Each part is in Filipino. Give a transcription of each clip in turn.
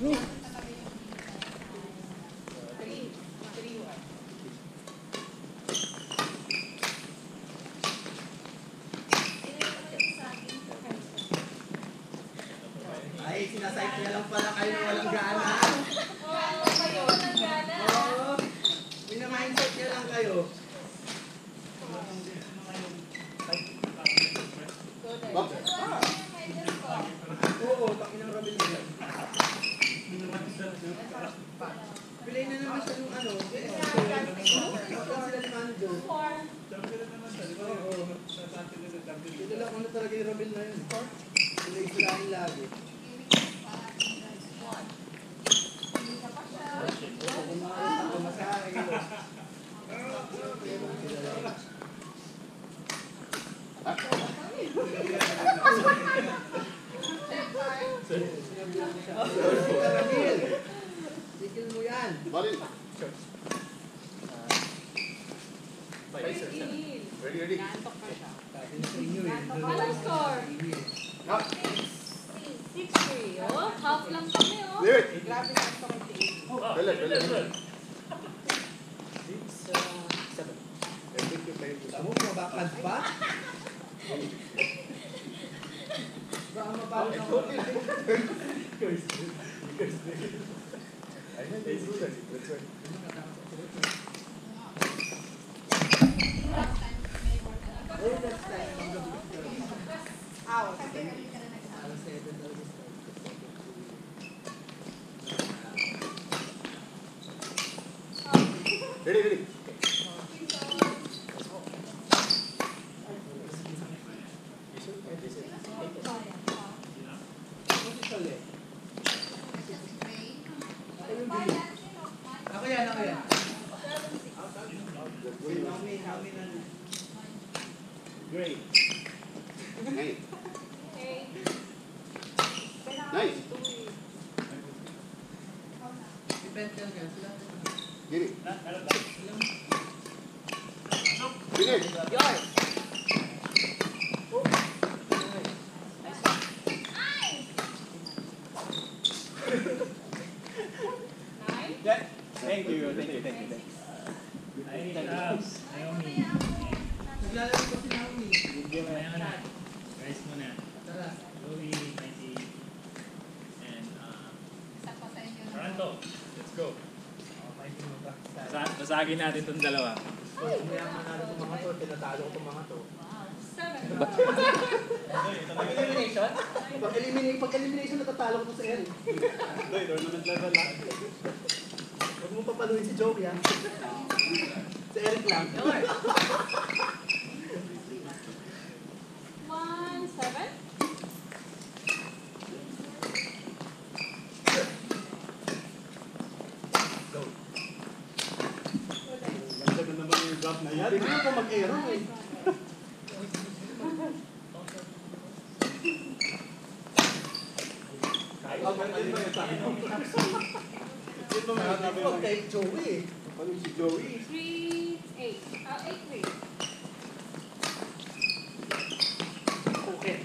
Ay, sinasayt niya lang pala kayo na walang gana. Oo. Minamindset niya lang kayo. Oo, takinang Robin nila. Pilay na naman siya nung ano. Ikaw sila ni Mando. Oo. Ito lang ano talaga yung Robin na yun. Pilay sila yung lagi. Oo, kung makakita ko, masahe ko. Karamil. Tigil mo yan. Bali. Ready, ready. Sabi na sa inyo eh. Anong score? Cut. 6-3. Oh, lang kami, oh. Grabe na ito kay. Six, uh, seven. Alam mo, mabakad pa? Baka mabakad ako. Oh, that's time. Alas seven Ready, ready. Ako yan, ako yan. Great. Hey. Okay. Nice. Gini. Finish. Yours. Nine? Thank you, thank you, thank you. Thank you. Naomi. Naglalaro ko si Naomi. Bigyan mo na yan. Guys muna. Tara. Louie, Mikey, and uh, Toronto. Go. Basagin natin itong dalawa. So, mayaman natin itong mga to. Tinatalo ko itong mga to. Seven. Pag-elimination? Pag-elimination, pag-elimination natatalo ko sa Eric. Doy, tournament level na. Huwag mo papaluin si Joey ah. si Eric lang. One, seven. Ganda drop na yan. Hindi pa mag-error eh. Mo? kay Joey si Joey? Three, eight. Uh, eight, three. Okay.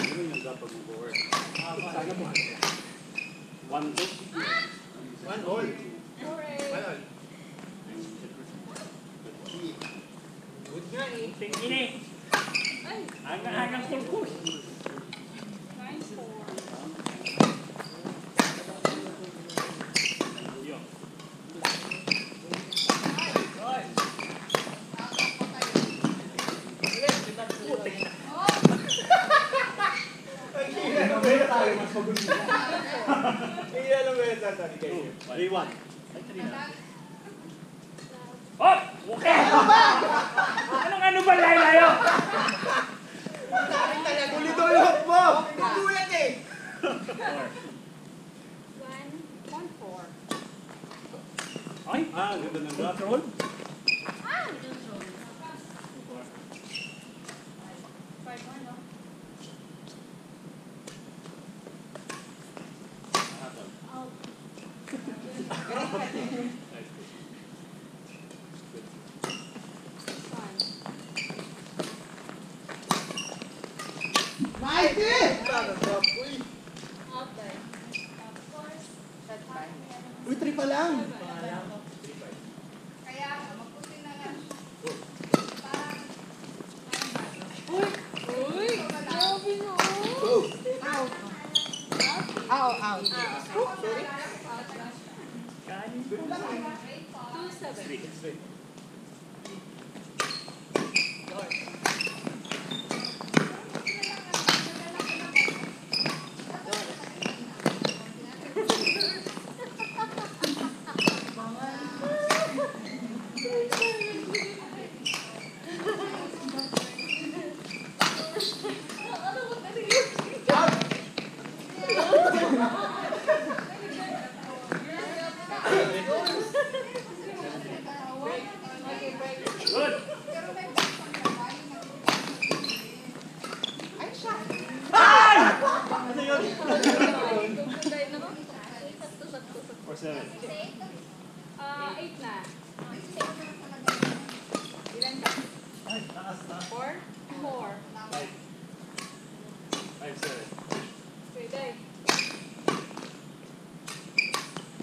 Ano yung pag mag-work? Sana mo. All. Eh. Ay, Hanggang-hanggang kulkus. nine, four. Yun. Two, Three, one. Oh! Okay! Anong ano ba layo-layo? Ulito yung hook mo! Nagulat eh! Four. One, one, four. Ay! Ah, ganda ng drop. Control? Five, one, no? Oh. One. Mikey! Out there. Uy, 3 pa lang. Uy! Grabe no! Go. Ow, ow. Kanin. Two seven. Three. Good.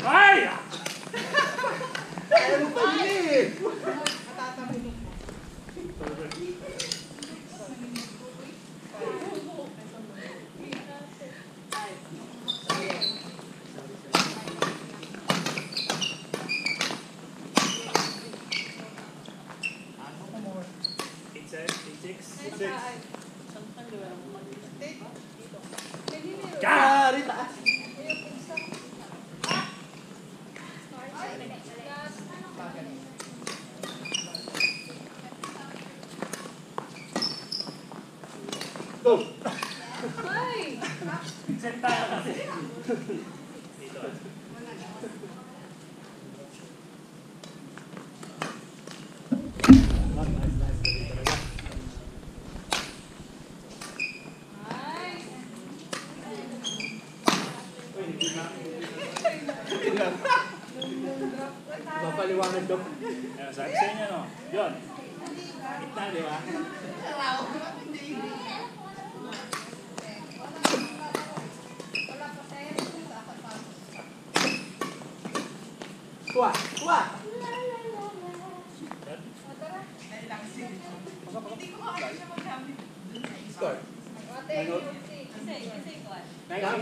Ay! Ano pa yun eh? Mo. Six. Nine, Six. five. Pwede meron. Ka! Ah, Rita. Go! Ay! Senta ka kasi. Dito. Papaliwanag daw. Sabi sa inyo, no? Yun. Gitna, di ba? Kuha, kuha. Score. Ko. Kam?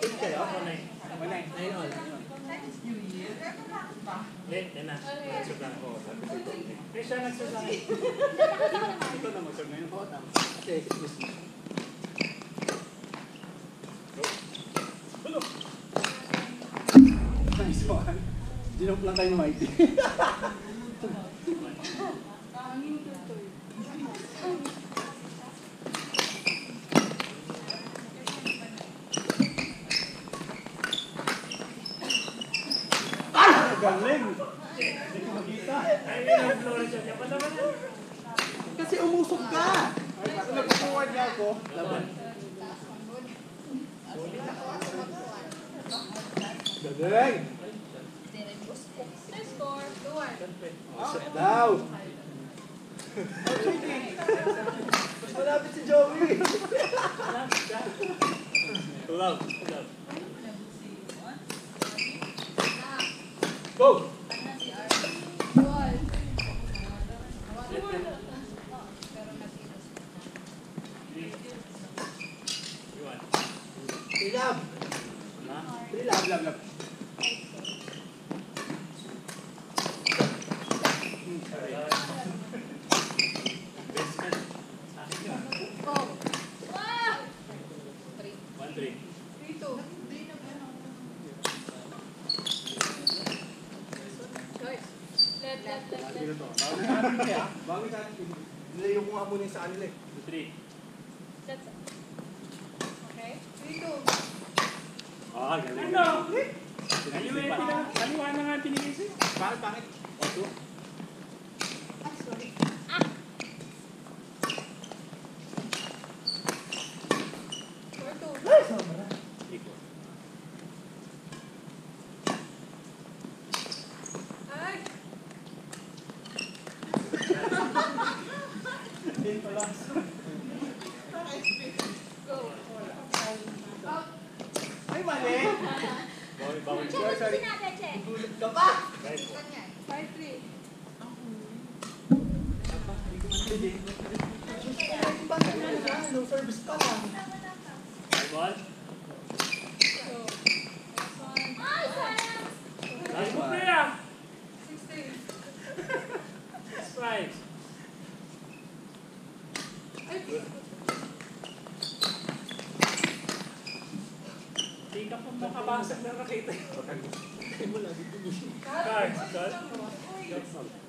Eight kayo? Yun. Nine all. Eh, yan na. Nagsug na ako. Eh, siya nagsug na. Ito na, magsag na yun. Okay, excuse. Dinok lang kayo ng mighty. Galing! Hindi ko yan. Kasi umusok ka. Ay, nagpupuwad niya ako. Laban. Galing. Nice score. Shut down. Mas malapit si Joey. Tulog. Tulog. Go! 3. Dito. Dito. Left, left, left. Dito to. Bago sa atin. Nilayo ko nga muna yung sa kanila eh. 3. That's Okay. Dito. Ah, galing. Ano? Kaliwa na nga pinigil sa'yo. Bakit, bakit? O, 2. Ay, mali! Bawal ano sinabi, Che? Tulog ka pa! Five, three. No service pa lang. ball. Ay, sayang! Move nila. Sixteen. Six five. Ay, Hindi ka makabasag na nakita yun. cut. Cards, cut. Uy. Ay,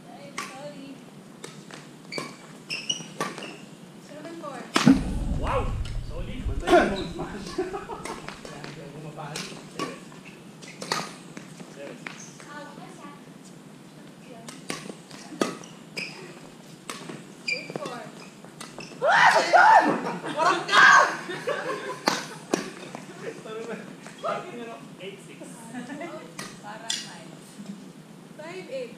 5, 8.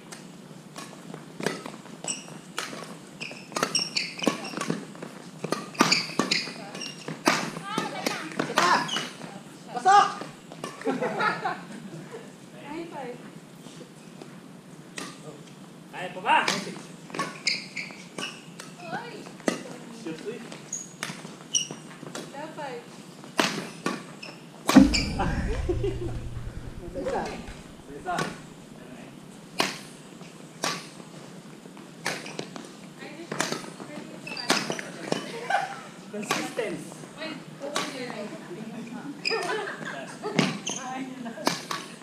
Kita! Pasok! 9, 5. Kaya pa ba? Oy! Seriously? Dapat. Ah. Isa. Isa.